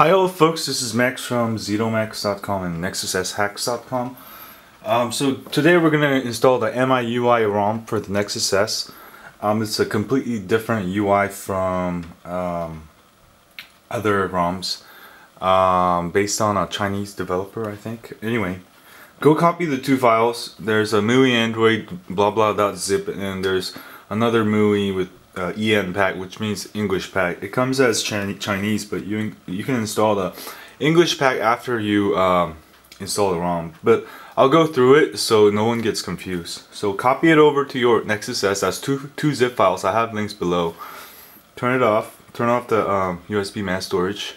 Hi hello folks, this is Max from ZedoMax.com and NexusSHacks.com. Um, so today we're going to install the MIUI ROM for the Nexus S. Um, it's a completely different UI from um, other ROMs um, based on a Chinese developer I think. Anyway, go copy the two files. There's a MUI Android blah blah zip and there's another MUI with uh, EN pack, which means English pack. It comes as Chinese, but you you can install the English pack after you um, install the ROM. But I'll go through it so no one gets confused. So copy it over to your Nexus S. That's two two zip files. I have links below. Turn it off. Turn off the um, USB mass storage,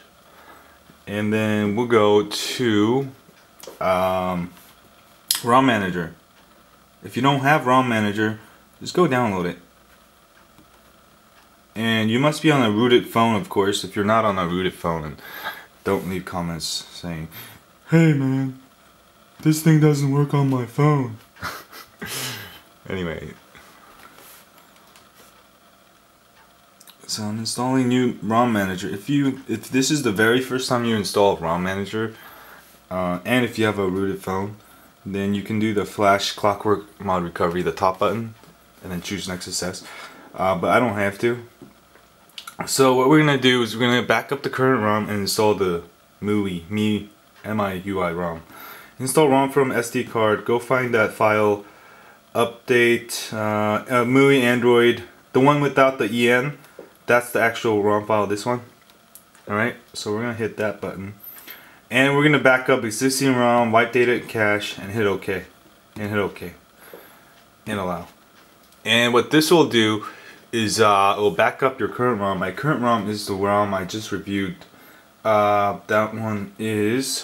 and then we'll go to um, ROM Manager. If you don't have ROM Manager, just go download it. And you must be on a rooted phone, of course. If you're not on a rooted phone, and don't leave comments saying, Hey man, this thing doesn't work on my phone. anyway. So I'm installing new ROM manager. If you if this is the very first time you install ROM manager, uh, and if you have a rooted phone, then you can do the flash clockwork mod recovery, the top button, and then choose Nexus S. Uh, but I don't have to. So what we're gonna do is we're gonna back up the current ROM and install the MIUI, Mi MIUI ROM. Install ROM from SD card. Go find that file. Update uh, uh, MIUI Android, the one without the EN. That's the actual ROM file. This one. All right. So we're gonna hit that button, and we're gonna back up existing ROM, wipe data and cache, and hit OK, and hit OK, and allow. And what this will do is uh, will back up your current ROM. My current ROM is the ROM I just reviewed. Uh, that one is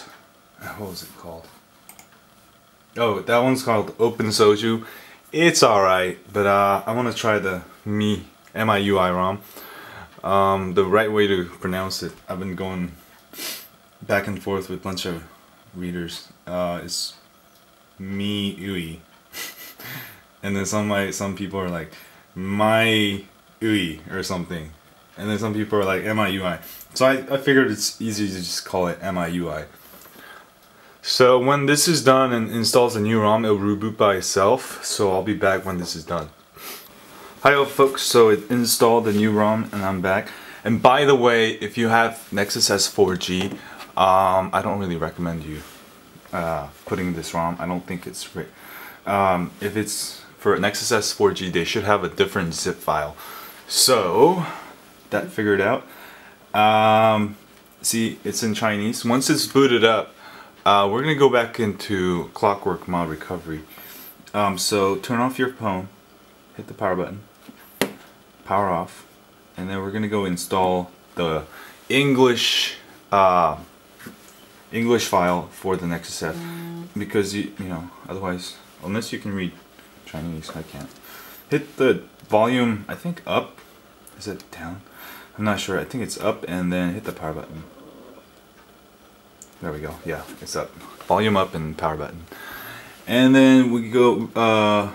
what was it called? Oh, that one's called Open Soju. It's alright, but uh, I want to try the Mi M-I-U-I ROM. Um, the right way to pronounce it. I've been going back and forth with a bunch of readers. Uh, it's Mi Ui. and then some my some people are like my ui or something. And then some people are like MIUI. So I, I figured it's easy to just call it MIUI. So when this is done and installs a new ROM, it'll reboot by itself. So I'll be back when this is done. Hi folks, so it installed the new ROM and I'm back. And by the way, if you have Nexus S4G, um, I don't really recommend you uh, putting this ROM. I don't think it's great. Um, if it's for Nexus S4G, they should have a different zip file. So, that figured out. Um, see, it's in Chinese. Once it's booted up, uh, we're going to go back into Clockwork Mod Recovery. Um, so, turn off your phone, hit the power button, power off, and then we're going to go install the English uh, English file for the Nexus S because you you know otherwise unless you can read Chinese, I can't. Hit the volume, I think up. Is it down? I'm not sure. I think it's up and then hit the power button. There we go. Yeah, it's up. Volume up and power button. And then we go, uh,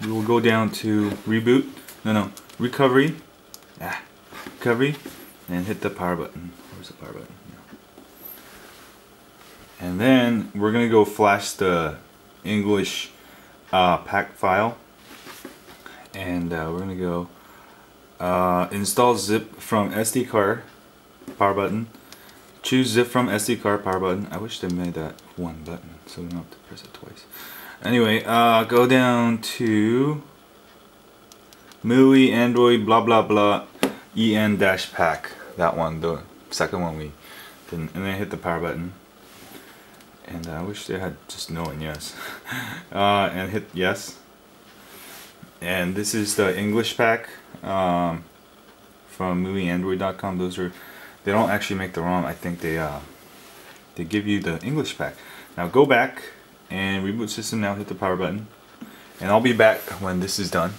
we will go down to reboot. No, no, recovery. Ah, recovery. And hit the power button. Where's the power button? Yeah. And then we're going to go flash the English uh, pack file. And uh, we're gonna go uh, install zip from SD card power button. Choose zip from SD card power button. I wish they made that one button so we don't have to press it twice. Anyway uh, go down to MIUI Android blah blah blah EN dash pack. That one the second one we didn't and then hit the power button and I wish they had just known yes. Uh, and hit yes. And this is the English pack um, from miuiandroid.com those are they don't actually make the ROM. I think they uh, they give you the English pack. Now go back and reboot system now hit the power button. And I'll be back when this is done.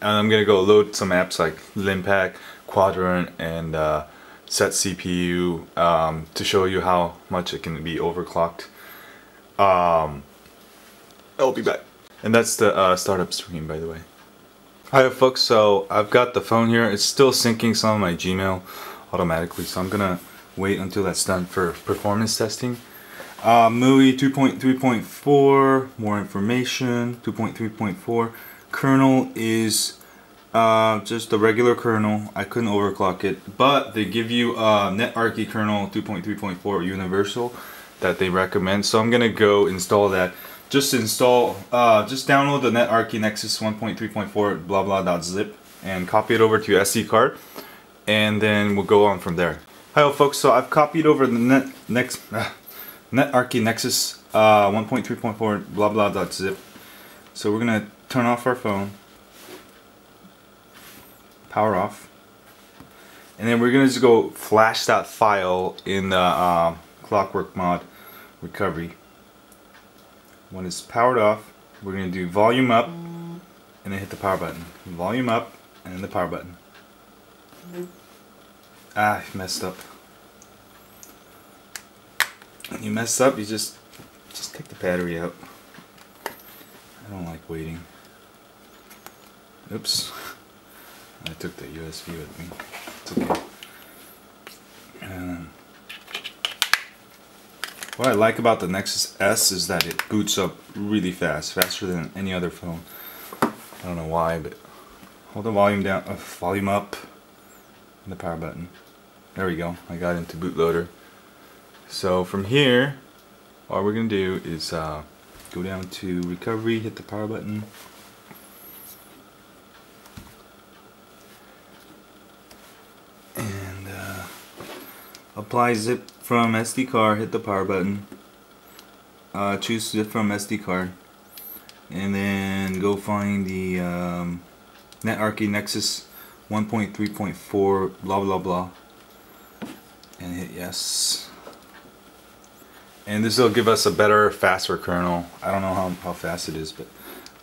And I'm gonna go load some apps like Linpack, Quadrant and uh, SetCPU um, to show you how much it can be overclocked. Um, I'll be back. And that's the uh, startup screen by the way. Hi folks, so I've got the phone here. It's still syncing some of my Gmail automatically, so I'm gonna wait until that's done for performance testing. Uh, MUI 2.3.4, more information, 2.3.4. Kernel is uh, just the regular kernel. I couldn't overclock it, but they give you a NetArchy kernel 2.3.4 universal that they recommend. So I'm gonna go install that. Just install, uh, just download the NetArchy Nexus 1.3.4 blah blah dot zip and copy it over to your SD card, and then we'll go on from there. Hi folks, so I've copied over the net next uh, NetArchy Nexus uh, 1.3.4 blah blah dot zip. So we're gonna turn off our phone, power off, and then we're gonna just go flash that file in the uh, Clockwork Mod recovery. When it's powered off, we're gonna do volume up, and then hit the power button. Volume up, and then the power button. Ah, I messed up. When you mess up, you just just take the battery out. I don't like waiting. Oops. I took the USB with me. It's okay. Um, what I like about the Nexus S is that it boots up really fast, faster than any other phone. I don't know why, but hold the volume down, uh, volume up, and the power button. There we go. I got into bootloader. So from here, all we're gonna do is uh, go down to recovery, hit the power button. Apply zip from SD card, hit the power button. Uh, choose zip from SD card. And then go find the um, NetArchy Nexus 1.3.4 blah blah blah. And hit yes. And this will give us a better faster kernel. I don't know how, how fast it is but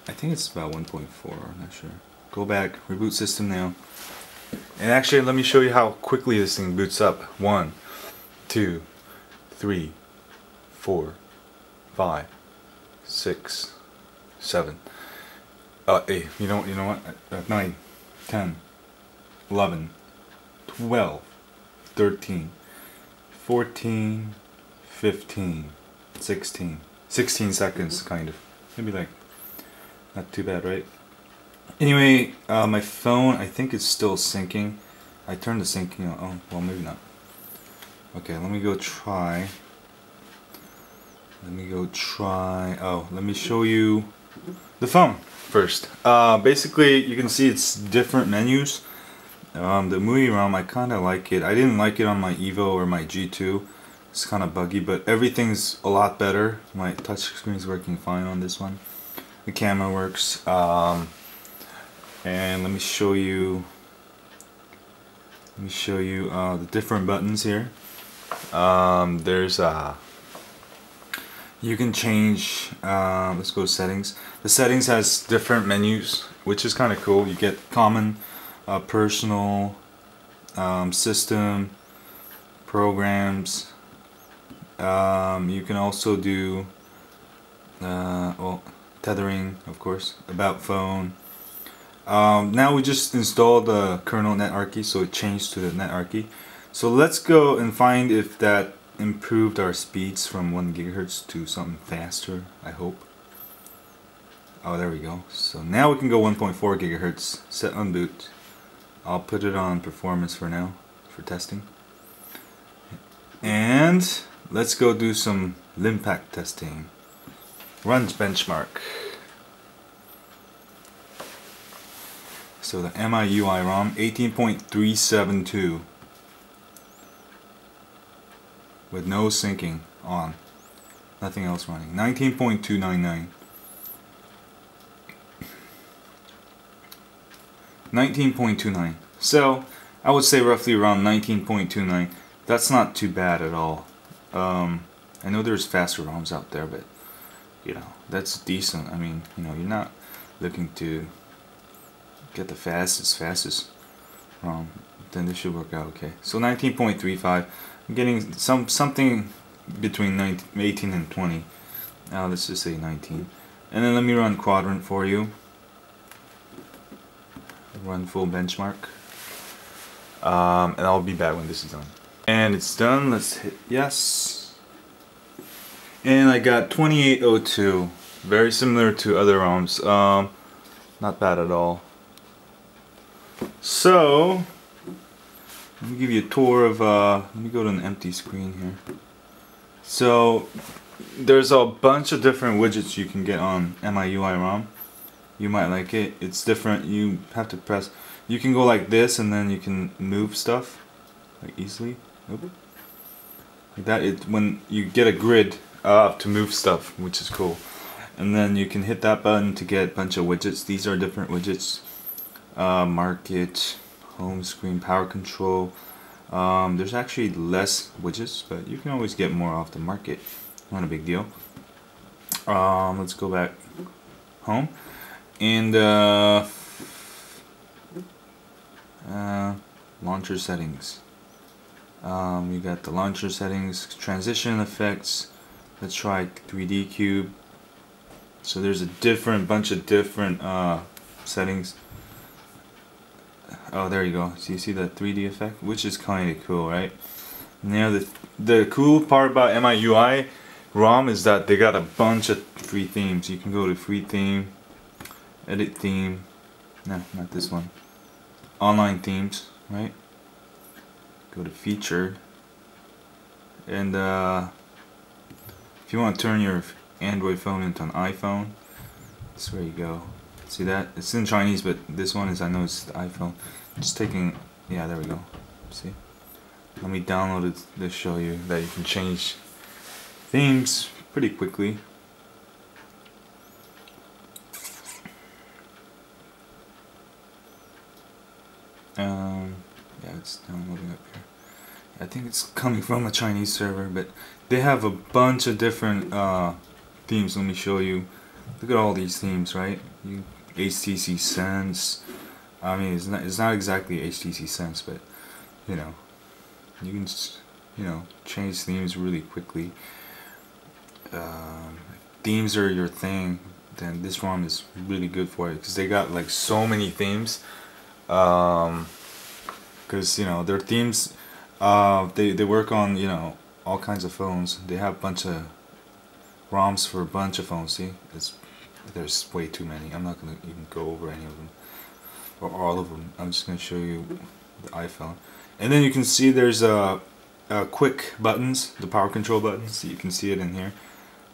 I think it's about 1.4 I'm not sure. Go back. Reboot system now. And actually let me show you how quickly this thing boots up. One two three four five six seven uh, eight you know you know what uh, 9 10 11 12 13 14 15, 16, 16 seconds kind of. Maybe like, not too bad, right? Anyway, uh, my phone, I think it's still syncing. I turned the syncing on. Oh, well, maybe not. Okay, let me go try. Let me go try. Oh, let me show you the phone first. Uh, basically, you can see it's different menus. Um, the MUI ROM, I kind of like it. I didn't like it on my Evo or my G2. It's kind of buggy, but everything's a lot better. My touchscreen's working fine on this one. The camera works. Um, and let me show you let me show you uh, the different buttons here. Um, there's uh, you can change uh, let's go to settings. The settings has different menus which is kind of cool. You get common uh, personal um, system programs. Um, you can also do uh, well tethering of course about phone. Um, now we just installed the kernel NetArchy so it changed to the NetArchy so let's go and find if that improved our speeds from 1 gigahertz to something faster I hope. Oh there we go. So now we can go 1.4 gigahertz set on boot. I'll put it on performance for now for testing. And Let's go do some Linpack testing. Runs benchmark. So the MIUI ROM 18.372 with no syncing on. Nothing else running. 19.299. 19.29. So I would say roughly around 19.29. That's not too bad at all. Um, I know there's faster ROMs out there, but you know that's decent. I mean, you know, you're not looking to get the fastest, fastest ROM. Then this should work out okay. So 19.35. I'm getting some something between 19, 18 and 20. Now let's just say 19. And then let me run quadrant for you. Run full benchmark. Um, and I'll be back when this is done. And it's done. Let's hit yes. And I got 2802. Very similar to other ROMs. Um, not bad at all. So, let me give you a tour of, uh, let me go to an empty screen here. So, there's a bunch of different widgets you can get on MIUI ROM. You might like it. It's different. You have to press. You can go like this and then you can move stuff like easily. Oop. Like that. It when you get a grid uh, to move stuff, which is cool. And then you can hit that button to get a bunch of widgets. These are different widgets. Uh, market, home screen, power control. Um, there's actually less widgets, but you can always get more off the market. Not a big deal. Um, let's go back home. And uh, uh, launcher settings. Um, you got the launcher settings, transition effects. Let's try 3D cube. So there's a different bunch of different uh, settings. Oh, there you go. So you see the 3D effect, which is kind of cool, right? Now the the cool part about MIUI ROM is that they got a bunch of free themes. You can go to free theme, edit theme, no, not this one. Online themes, right? Go to featured, and uh, if you want to turn your Android phone into an iPhone, that's where you go. See that? It's in Chinese, but this one is I know it's the iPhone. Just taking, yeah, there we go. See? Let me download it to show you that you can change themes pretty quickly. Um, yeah, it's downloading up here. I think it's coming from a Chinese server, but they have a bunch of different uh, themes. Let me show you. Look at all these themes, right? You HTC Sense. I mean, it's not it's not exactly HTC Sense, but you know, you can you know change themes really quickly um, themes are your thing, then this ROM is really good for it because they got like so many themes. Um, because you know their themes, uh, they they work on you know all kinds of phones. They have a bunch of ROMs for a bunch of phones. See, it's there's way too many. I'm not gonna even go over any of them or all of them. I'm just gonna show you the iPhone, and then you can see there's a, a quick buttons, the power control buttons. Mm-hmm. You can see it in here.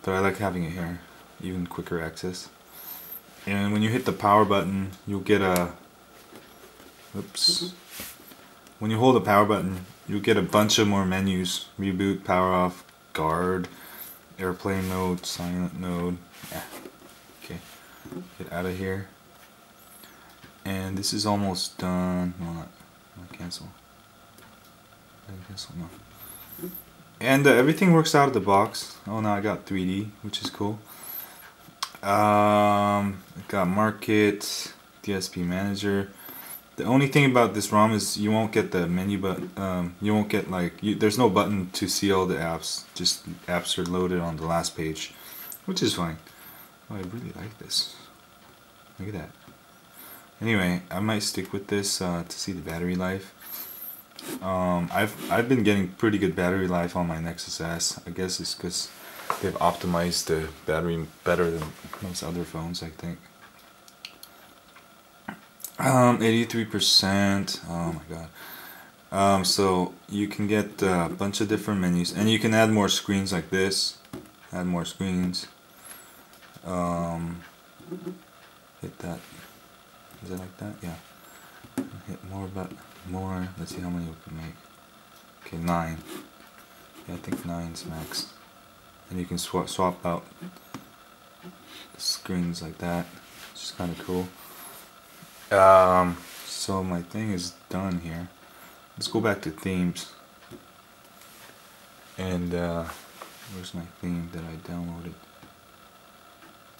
But I like having it here, even quicker access. And when you hit the power button, you'll get a, oops. Mm-hmm. When you hold the power button, you'll get a bunch of more menus. Reboot, power off, guard, airplane mode, silent mode. Yeah. Get out of here. And this is almost done. No, not, not cancel. Cancel, no and uh, everything works out of the box. Oh, now I got 3D, which is cool. Um, I got Market, DSP Manager. The only thing about this ROM is you won't get the menu, but um, you won't get like you, there's no button to see all the apps. Just apps are loaded on the last page, which is fine. Oh, I really like this. Look at that. Anyway, I might stick with this uh, to see the battery life. Um, I've I've been getting pretty good battery life on my Nexus S. I guess it's because they've optimized the battery better than most other phones. I think. Um, 83%. Oh my god. Um, so you can get a bunch of different menus, and you can add more screens like this. Add more screens. Um, hit that. Is it like that? Yeah. Hit more but more. Let's see how many we can make. Okay, nine. Yeah, I think nine's max. And you can swap swap out screens like that. Which is kind of cool. Um, so my thing is done here. Let's go back to themes. And uh, where's my theme that I downloaded?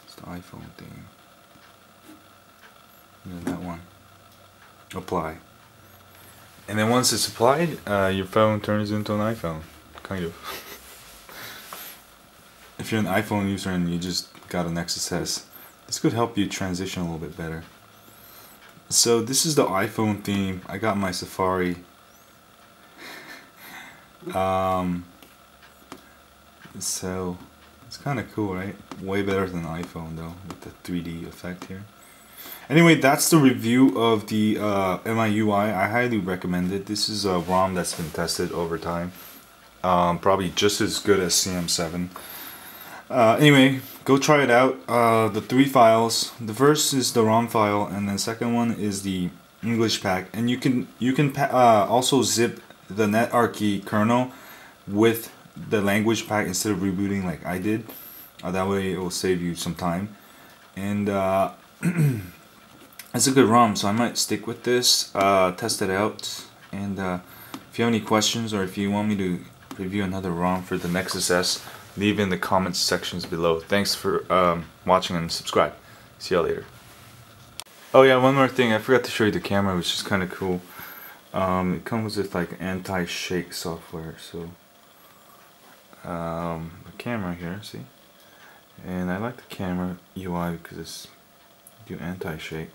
It's the iPhone theme. That one. Apply. And then once it's applied, uh, your phone turns into an iPhone, kind of. if you're an iPhone user and you just got an Nexus S, this could help you transition a little bit better. So this is the iPhone theme. I got my Safari. Um, so it's kind of cool, right? Way better than iPhone though, with the 3D effect here. Anyway, that's the review of the uh, MIUI. I highly recommend it. This is a ROM that's been tested over time. Um, probably just as good as CM7. Uh, anyway, go try it out. Uh, the three files. The first is the ROM file, and the second one is the English pack. And you can you can uh, also zip the NetArchy kernel with the language pack instead of rebooting like I did. Uh, that way it will save you some time. And uh, it's a good ROM, so I might stick with this, uh, test it out. And uh, if you have any questions or if you want me to review another ROM for the Nexus S, leave in the comments sections below. Thanks for um, watching and subscribe. See y'all later. Oh yeah, one more thing. I forgot to show you the camera, which is kind of cool. Um, it comes with like anti-shake software, so um, the camera here, see? And I like the camera UI because it's do anti-shake.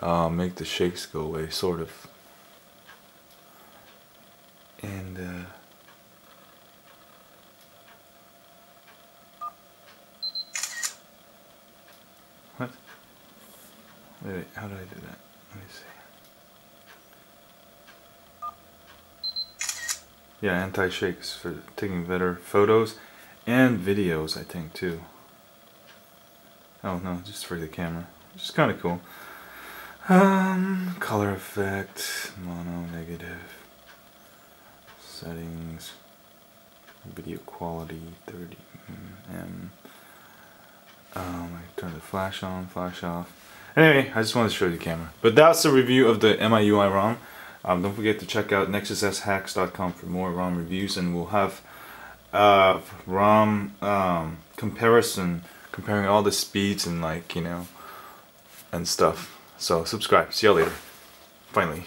Uh, make the shakes go away, sort of. And uh, what? Wait, wait, how did I do that? Let me see. Yeah, anti-shakes for taking better photos and videos, I think, too. Oh, no, just for the camera. Which is kind of cool. Um, color effect, mono, negative, settings, video quality, 30 mm. Um, I turn the flash on, flash off. Anyway, I just wanted to show you the camera. But that's the review of the MIUI ROM. Um, don't forget to check out nexusshacks.com for more ROM reviews, and we'll have uh, ROM um, comparison, comparing all the speeds and like you know, and stuff. So subscribe. See y'all later. Finally.